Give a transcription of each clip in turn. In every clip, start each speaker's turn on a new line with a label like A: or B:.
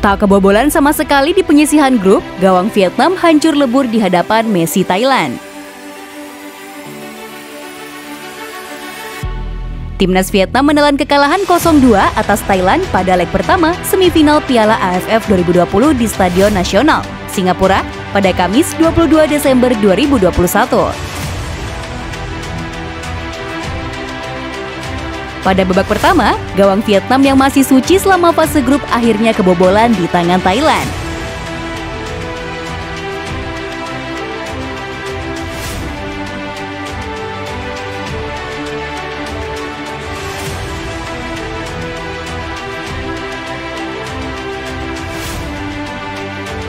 A: Tak kebobolan sama sekali di penyisihan grup, gawang Vietnam hancur lebur di hadapan Messi Thailand. Timnas Vietnam menelan kekalahan 0-2 atas Thailand pada leg pertama semifinal Piala AFF 2020 di Stadion Nasional, Singapura pada Kamis 22 Desember 2021. Pada babak pertama, gawang Vietnam yang masih suci selama fase grup akhirnya kebobolan di tangan Thailand.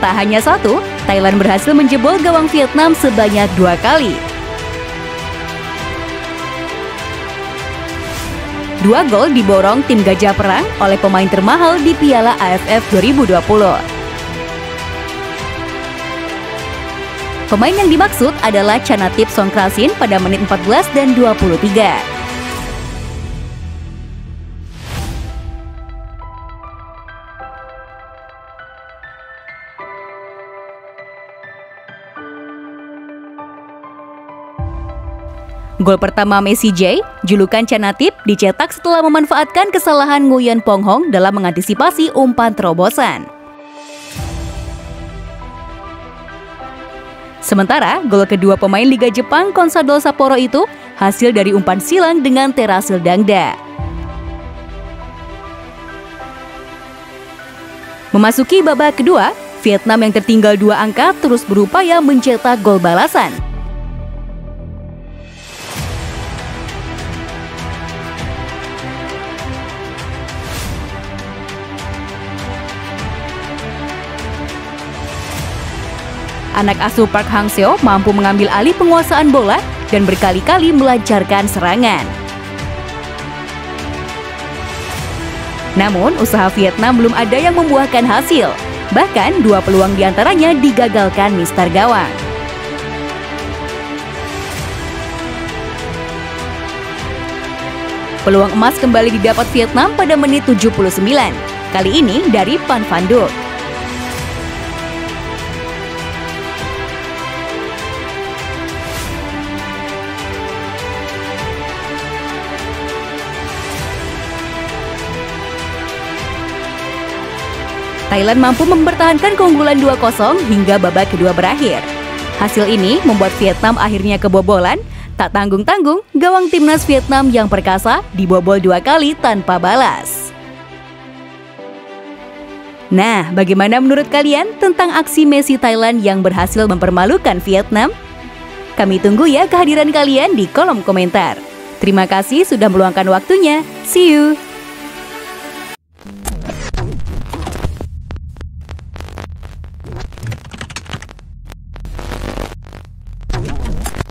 A: Tak hanya satu, Thailand berhasil menjebol gawang Vietnam sebanyak dua kali. Dua gol diborong tim Gajah Perang oleh pemain termahal di Piala AFF 2020. Pemain yang dimaksud adalah Chanatip Songkrasin pada menit 14 dan 23. Gol pertama Messi J, julukan Canatip, dicetak setelah memanfaatkan kesalahan Nguyen Pong Hong dalam mengantisipasi umpan terobosan. Sementara, gol kedua pemain Liga Jepang Consadole Sapporo itu hasil dari umpan silang dengan terasil dangda. Memasuki babak kedua, Vietnam yang tertinggal dua angka terus berupaya mencetak gol balasan anak asuh Park Hang-seo mampu mengambil alih penguasaan bola dan berkali-kali melancarkan serangan. Namun, usaha Vietnam belum ada yang membuahkan hasil. Bahkan, dua peluang di antaranya digagalkan Mister Gawang. Peluang emas kembali didapat Vietnam pada menit 79. Kali ini dari Pan Van Duk. Thailand mampu mempertahankan keunggulan 2-0 hingga babak kedua berakhir. Hasil ini membuat Vietnam akhirnya kebobolan. Tak tanggung-tanggung, gawang timnas Vietnam yang perkasa dibobol dua kali tanpa balas. Nah, bagaimana menurut kalian tentang aksi Messi Thailand yang berhasil mempermalukan Vietnam? Kami tunggu ya kehadiran kalian di kolom komentar. Terima kasih sudah meluangkan waktunya. See you!